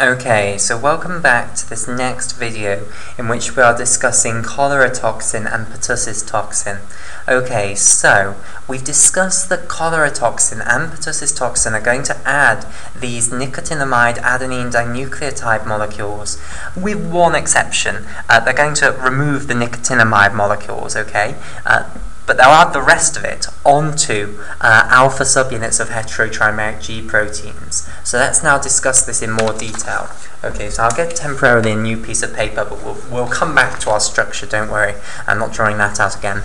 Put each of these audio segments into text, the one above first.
Okay, so welcome back to this next video in which we are discussing cholera toxin and pertussis toxin. Okay, so we've discussed that cholera toxin and pertussis toxin are going to add these nicotinamide adenine dinucleotide molecules with one exception. Uh, they're going to remove the nicotinamide molecules, okay? Uh, but they'll add the rest of it onto uh, alpha subunits of heterotrimeric G proteins. So let's now discuss this in more detail. Okay, so I'll get temporarily a new piece of paper, but we'll, we'll come back to our structure, don't worry. I'm not drawing that out again.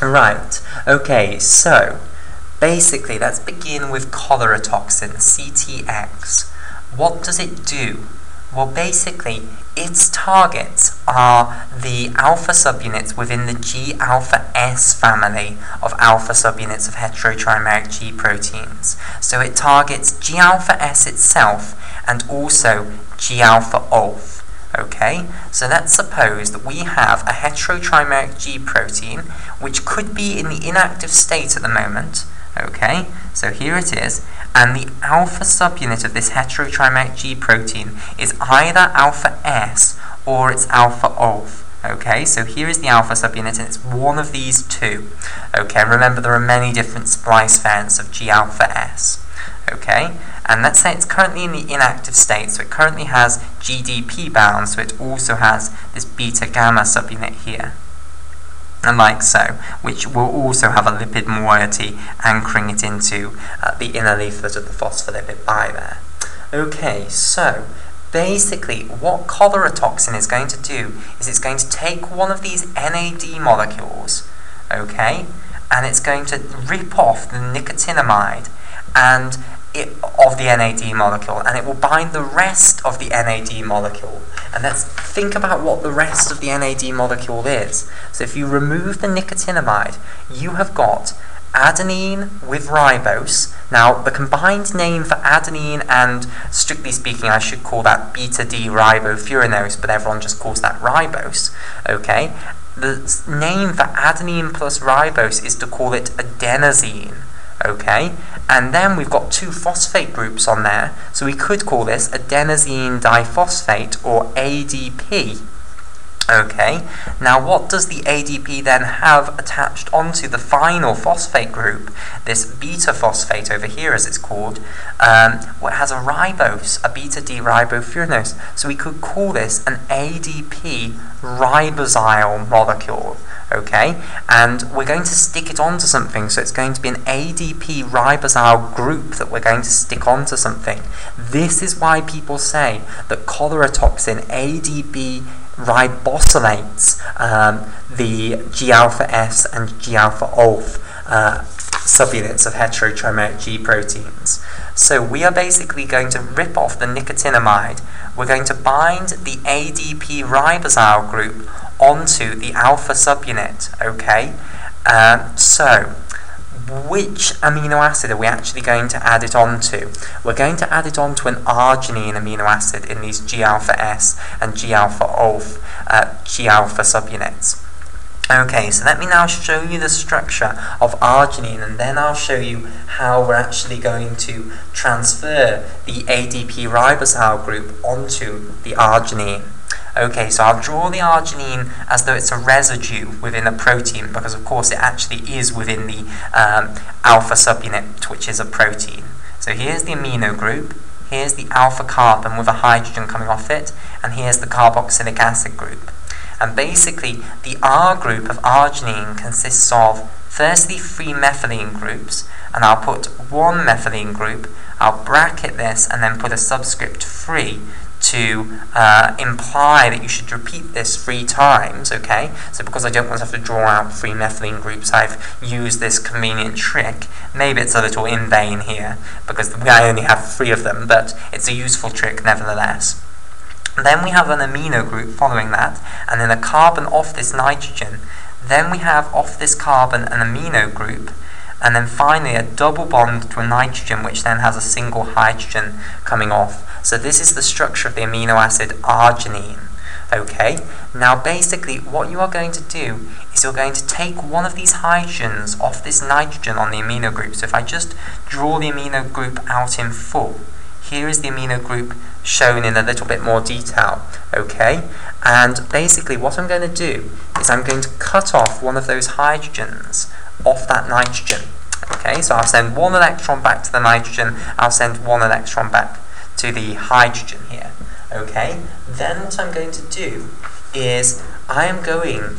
Right, okay, so basically let's begin with cholera toxin, CTX. What does it do? Well, basically, its targets are the alpha subunits within the G alpha S family of alpha subunits of heterotrimeric G proteins. So it targets G alpha S itself and also G alpha OLF. Okay, so let's suppose that we have a heterotrimeric G protein which could be in the inactive state at the moment. Okay, so here it is, and the alpha subunit of this heterotrimeric G protein is either alpha S or it's alpha OLF. Okay, so here is the alpha subunit, and it's one of these two. Okay, remember there are many different splice variants of G alpha S. Okay, and let's say it's currently in the inactive state, so it currently has GDP bound, so it also has this beta gamma subunit here and like so, which will also have a lipid moiety anchoring it into uh, the inner leaflet of the phospholipid bilayer. Okay, so basically what cholera toxin is going to do is it's going to take one of these NAD molecules, okay, and it's going to rip off the nicotinamide and it, of the NAD molecule, and it will bind the rest of the NAD molecule. And let's think about what the rest of the NAD molecule is. So if you remove the nicotinamide, you have got adenine with ribose. Now, the combined name for adenine and, strictly speaking, I should call that beta-D ribofuranose, but everyone just calls that ribose, okay? The name for adenine plus ribose is to call it adenosine okay? And then we've got two phosphate groups on there, so we could call this adenosine diphosphate, or ADP. Okay, now what does the ADP then have attached onto the final phosphate group, this beta phosphate over here as it's called, um, it has a ribose, a beta-D ribofuranose, so we could call this an ADP ribosyl molecule. Okay? And we're going to stick it onto something, so it's going to be an ADP ribosyl group that we're going to stick onto something. This is why people say that cholera toxin ADP ribosylates um, the G-alpha S and G-alpha OLF uh, subunits of heterotrimeric G proteins. So we are basically going to rip off the nicotinamide. We're going to bind the ADP ribosyl group onto the alpha subunit, okay? Um, so, which amino acid are we actually going to add it onto? We're going to add it onto an arginine amino acid in these G-alpha S and G-alpha OLF, uh, G-alpha subunits. Okay, so let me now show you the structure of arginine and then I'll show you how we're actually going to transfer the ADP ribosyl group onto the arginine. Okay, so I'll draw the arginine as though it's a residue within a protein because of course it actually is within the um, alpha subunit which is a protein. So here's the amino group, here's the alpha carbon with a hydrogen coming off it, and here's the carboxylic acid group. And basically the R group of arginine consists of firstly three methylene groups, and I'll put one methylene group, I'll bracket this and then put a subscript 3 to uh, imply that you should repeat this three times, okay? So because I don't want to have to draw out three methylene groups, I've used this convenient trick. Maybe it's a little in vain here, because I only have three of them, but it's a useful trick nevertheless. Then we have an amino group following that, and then a carbon off this nitrogen. Then we have off this carbon an amino group, and then finally a double bond to a nitrogen which then has a single hydrogen coming off. So this is the structure of the amino acid arginine. Okay, now basically what you are going to do is you're going to take one of these hydrogens off this nitrogen on the amino group. So if I just draw the amino group out in full, here is the amino group shown in a little bit more detail, okay? And basically what I'm going to do is I'm going to cut off one of those hydrogens off that nitrogen, okay? So I'll send one electron back to the nitrogen, I'll send one electron back to the hydrogen here, okay? Then what I'm going to do is I am going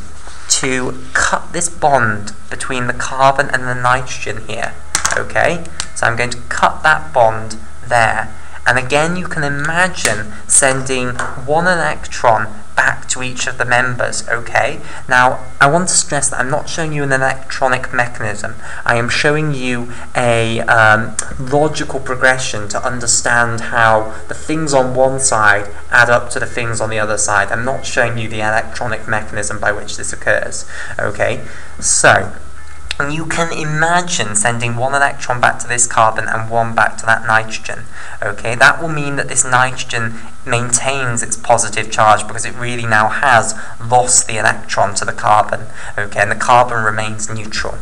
to cut this bond between the carbon and the nitrogen here, okay? So I'm going to cut that bond there and again, you can imagine sending one electron back to each of the members, okay? Now, I want to stress that I'm not showing you an electronic mechanism. I am showing you a um, logical progression to understand how the things on one side add up to the things on the other side. I'm not showing you the electronic mechanism by which this occurs, okay? So, and you can imagine sending one electron back to this carbon and one back to that nitrogen. Okay, that will mean that this nitrogen maintains its positive charge because it really now has lost the electron to the carbon. Okay, and the carbon remains neutral.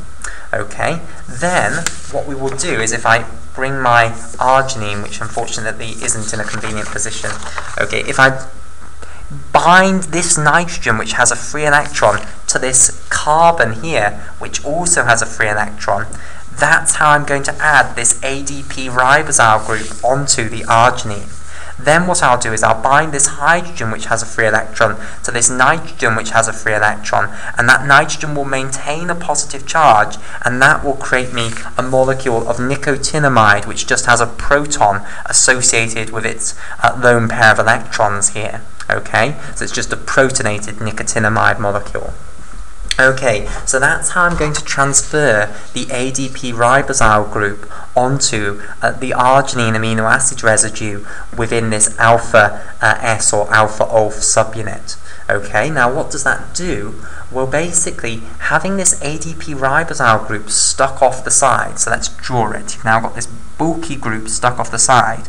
Okay, then what we will do is if I bring my arginine, which unfortunately isn't in a convenient position, okay, if I bind this nitrogen, which has a free electron, to this carbon here, which also has a free electron, that's how I'm going to add this ADP ribosyl group onto the arginine. Then what I'll do is I'll bind this hydrogen which has a free electron to this nitrogen which has a free electron and that nitrogen will maintain a positive charge and that will create me a molecule of nicotinamide which just has a proton associated with its uh, lone pair of electrons here. Okay, so it's just a protonated nicotinamide molecule. Okay, so that's how I'm going to transfer the ADP ribosyl group onto uh, the arginine amino acid residue within this alpha uh, S or alpha OLF subunit. Okay, now what does that do? Well, basically, having this ADP ribosyl group stuck off the side, so let's draw it. You've now got this bulky group stuck off the side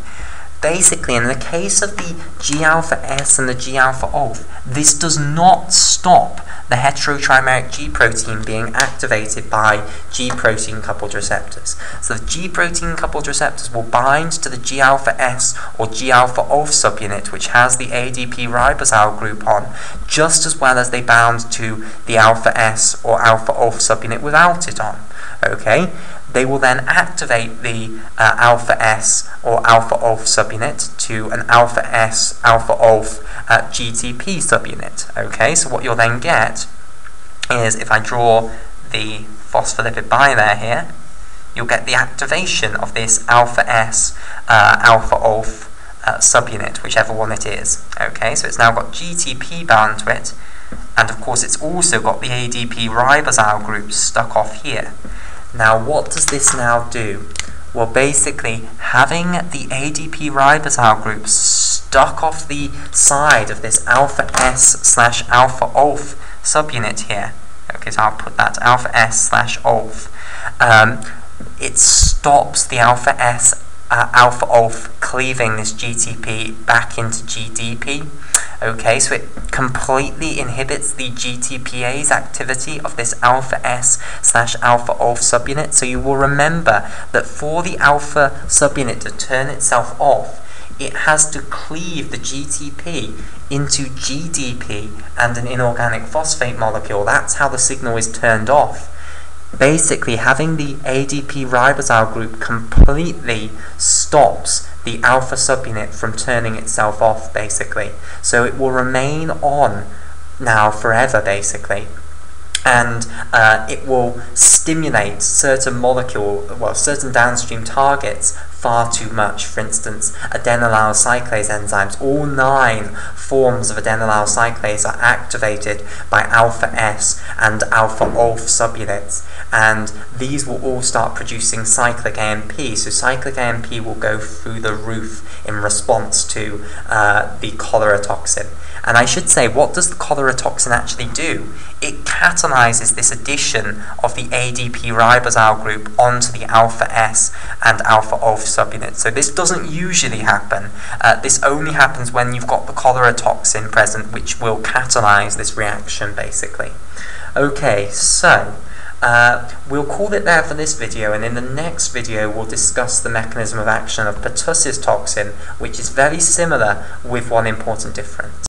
basically, in the case of the G alpha S and the G alpha OLF, this does not stop the heterotrimeric G protein being activated by G protein coupled receptors. So the G protein coupled receptors will bind to the G alpha S or G alpha OLF subunit, which has the ADP ribosyl group on, just as well as they bound to the alpha S or alpha OLF subunit without it on. Okay, they will then activate the uh, alpha S or alpha OLF subunit to an alpha S alpha OLF uh, GTP subunit. Okay, so what you'll then get is if I draw the phospholipid bilayer here, you'll get the activation of this alpha S uh, alpha OLF uh, subunit, whichever one it is. Okay, so it's now got GTP bound to it, and of course it's also got the ADP ribosyl group stuck off here. Now what does this now do? Well basically having the ADP ribosyl group stuck off the side of this alpha S slash alpha OLF subunit here. Okay, so I'll put that alpha S slash OLF. Um, it stops the alpha S uh, alpha OLF cleaving this GTP back into GDP. Okay, so it completely inhibits the GTPase activity of this alpha S slash alpha OLF subunit. So you will remember that for the alpha subunit to turn itself off, it has to cleave the GTP into GDP and an inorganic phosphate molecule. That's how the signal is turned off. Basically, having the ADP ribosyl group completely stops the alpha subunit from turning itself off, basically. So it will remain on now forever, basically. And uh, it will stimulate certain molecule, well, certain downstream targets far too much. For instance, adenylyl cyclase enzymes, all nine forms of adenylyl cyclase are activated by alpha S and alpha OLF subunits, and these will all start producing cyclic AMP. So cyclic AMP will go through the roof in response to uh, the cholera toxin. And I should say, what does the cholera toxin actually do? It catalyzes this addition of the ADP ribosyl group onto the alpha S and alpha OLF subunits. So this doesn't usually happen. Uh, this only happens when you've got the cholera toxin present, which will catalyze this reaction, basically. Okay, so Uh, we'll call it there for this video, and in the next video we'll discuss the mechanism of action of pertussis toxin, which is very similar with one important difference.